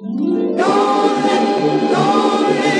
Glory, glory,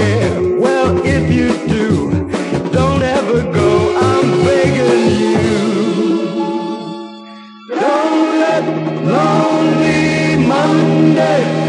Well, if you do, don't ever go. I'm begging you. Don't let lonely Monday.